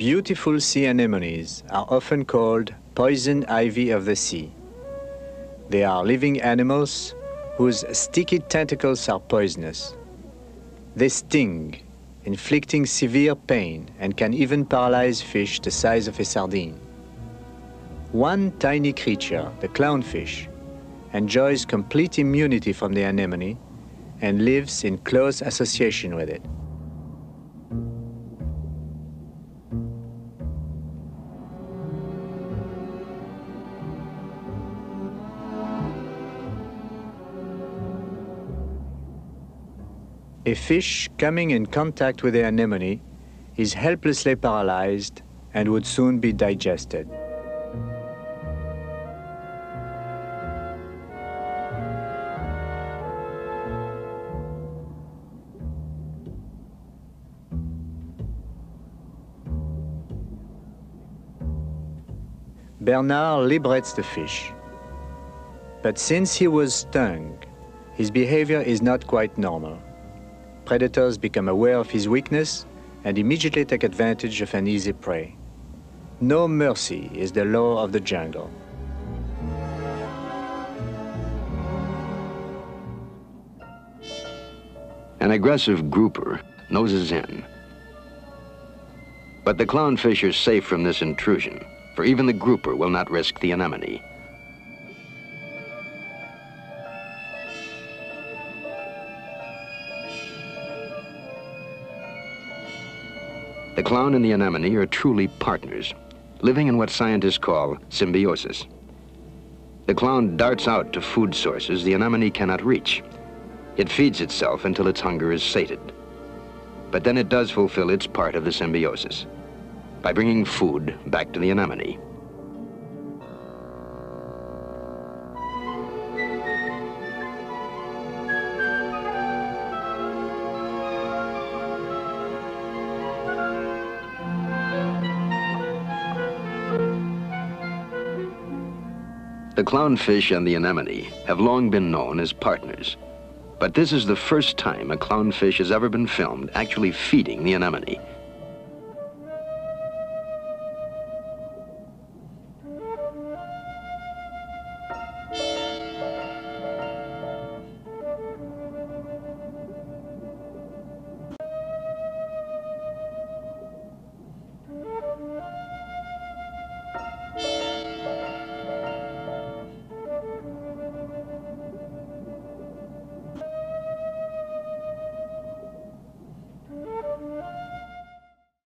beautiful sea anemones are often called poison ivy of the sea. They are living animals whose sticky tentacles are poisonous. They sting, inflicting severe pain and can even paralyze fish the size of a sardine. One tiny creature, the clownfish, enjoys complete immunity from the anemone and lives in close association with it. A fish coming in contact with the anemone is helplessly paralyzed and would soon be digested. Bernard librets the fish. But since he was stung, his behavior is not quite normal. Predators become aware of his weakness and immediately take advantage of an easy prey. No mercy is the law of the jungle. An aggressive grouper noses in. But the clownfish are safe from this intrusion for even the grouper will not risk the anemone. The clown and the anemone are truly partners, living in what scientists call symbiosis. The clown darts out to food sources the anemone cannot reach. It feeds itself until its hunger is sated. But then it does fulfill its part of the symbiosis by bringing food back to the anemone. The clownfish and the anemone have long been known as partners. But this is the first time a clownfish has ever been filmed actually feeding the anemone